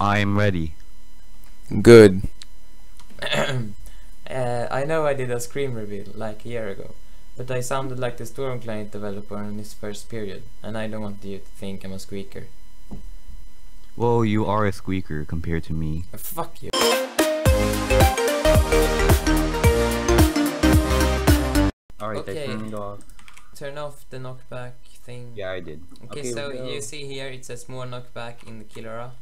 I'm ready. Good. uh, I know I did a screen reveal like a year ago, but I sounded like the Storm client developer in his first period, and I don't want you to think I'm a squeaker. Well, you are a squeaker compared to me. Uh, fuck you. Alright, Okay. I turned it off. Turn off the knockback thing. Yeah, I did. Okay, so you see here it says more knockback in the KillAura.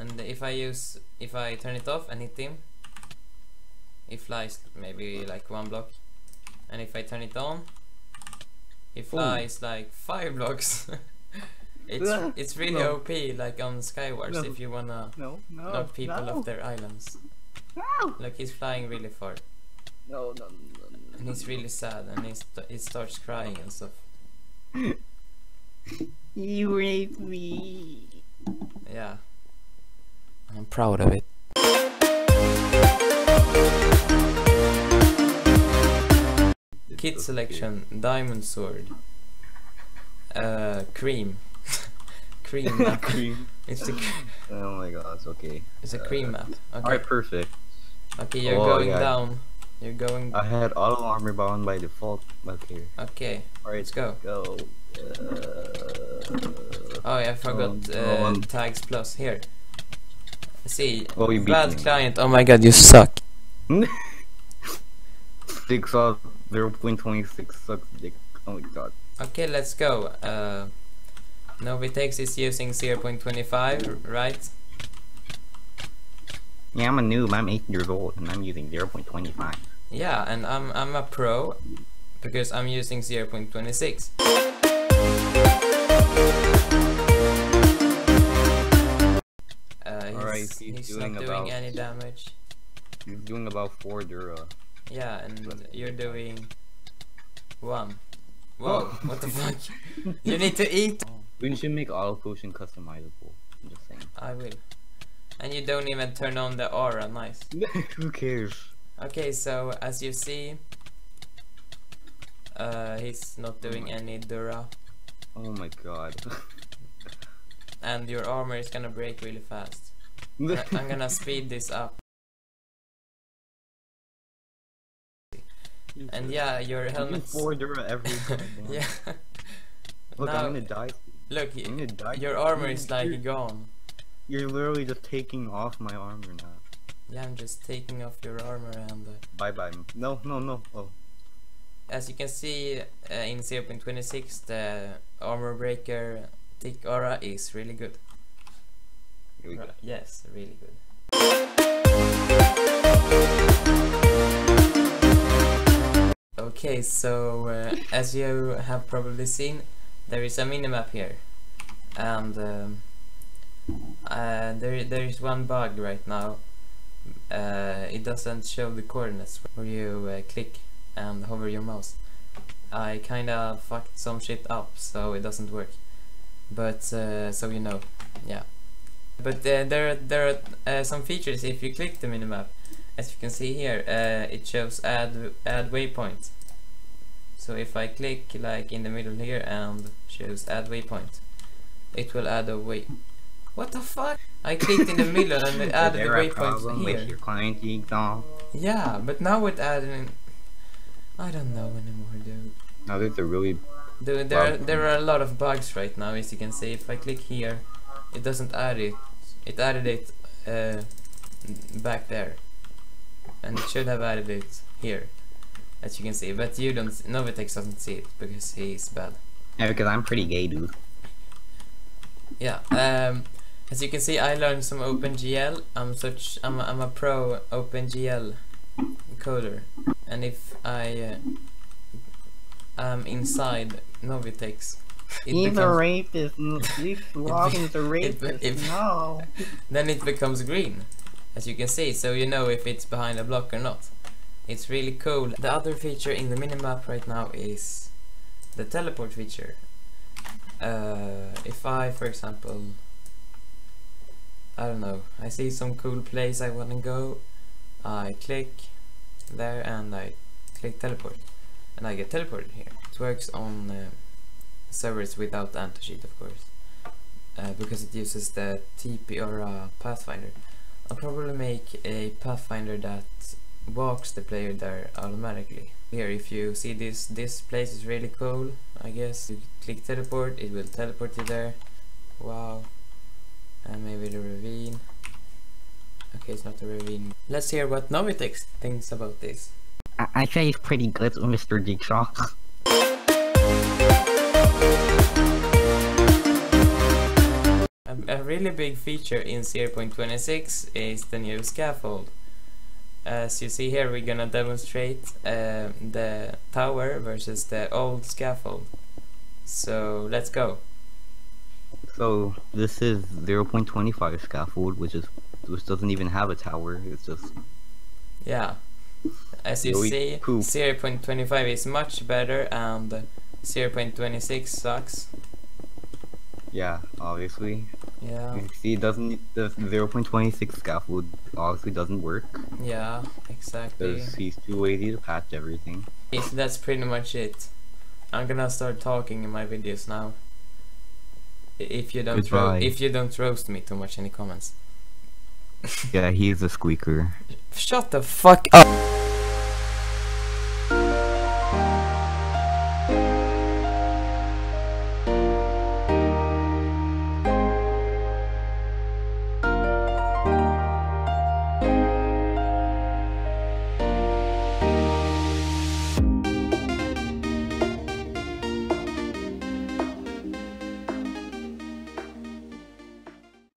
And if I use, if I turn it off and hit him, he flies maybe like one block. And if I turn it on, he flies like five blocks. it's it's really no. OP like on Skywars No. if you wanna No, no, knock people no, off their islands. no, Look, he's flying really far. no, no, no, And he's really sad and he, st he starts crying and stuff. You raped me. Yeah. I'm proud of it. Kit selection, diamond sword. Uh, cream. cream map. Cream. It's a, cr- Oh my god, it's okay. it's a cream map. Okay. Alright, perfect. Okay, you're Oh, going yeah. down. You're going. I had auto armor bound by default. Okay. Okay. Alright, Let's go. Go. Uh, Oh, yeah, I forgot Oh, uh, um, tags plus. Here. See. Oh, you Bad client. Oh my god, you suck. Six off 0.26 sucks dick. Oh my god. Okay, let's go. Uh, Novitex is using 0.25, right? Yeah, I'm a noob. I'm 8 years old and I'm using 0.25. Yeah, and I'm I'm a pro because I'm using 0.26. Uh, he's, He's he's doing not about- doing any damage. He's doing about 4 Dura. Yeah, and you're doing one. Whoa, what the fuck? You need to eat. We should make auto potion customizable. I'm just saying. I will. And you don't even turn on the aura, nice. Who cares? Okay, so as you see, uh, he's not doing any Dura, Oh my god. and your armor is gonna break really fast. I- I'm gonna speed this up. And yeah, your I'm 4 Dura every yeah. Look, now, I'm gonna die. look, I'm gonna die. your armor is like you're, gone. you're literally just taking off my armor now. Yeah, I'm just taking off your armor and uh, Bye bye. No, no, no. Oh. as you can see uh, in 0.26 the armor breaker tick aura is really good. Here we go. Yes, really good. Okay, so uh, as you have probably seen, there is a minimap here, and um, uh, there there is one bug right now. Uh, it doesn't show the coordinates where you uh, click and hover your mouse. I kinda fucked some shit up, so it doesn't work. But uh, so you know, yeah. But uh, there are, there are uh, some features if you click the minimap. As you can see here, uh, it shows add add waypoint. So if I click like in the middle here and shows add waypoint, it will add a way. What the fuck? I clicked in the middle and it added the a waypoint problem with here. your client? Yeah, but now it added. I don't know anymore, dude. Now there's a really Dude, there are, there are a lot of bugs right now, as you can see. If I click here, it doesn't add it. It added it uh, back there, and it should have added it here, as you can see. But you don't. Novitex doesn't see it because he's bad. yeah, because I'm pretty gay, dude. Yeah. Um, as you can see, I learned some OpenGL. I'm such. I'm. A, I'm a pro OpenGL coder, and if I uh, am inside Novitex, it He's a becomes- rapist. He's Robin's a rapist. if- no. then it becomes green as you can see so you know if it's behind a block or not it's really cool the other feature in the minimap right now is the teleport feature uh, if I for example I don't know I see some cool place I wanna go I click there and I click teleport and I get teleported here it works on uh, servers without anti-cheat of course uh, because it uses the TP or uh, Pathfinder. I'll probably make a Pathfinder that walks the player there automatically. Here, if you see this, this place is really cool, I guess. You click teleport, it will teleport you there. Wow. And maybe the ravine. Okay, it's not a ravine. Let's hear what Novitex thinks about this. I, I say it's pretty good, Mr. Jigsaw. A, really big feature in 0.26 is the new scaffold. As you see here, we're gonna demonstrate uh, the tower versus the old scaffold. So let's go. So this is 0.25 scaffold, which is which doesn't even have a tower. It's just Yeah. As you see, poop. 0.25 is much better and 0.26 sucks. yeah, obviously. Yeah, You see, it doesn't the 0.26 scaffold obviously doesn't work. yeah, exactly. Because he's too lazy to patch everything. Okay, so that's pretty much it. I'm gonna start talking in my videos now. If you don't if you don't roast me too much in the comments. Yeah, he's a squeaker. Shut the fuck up.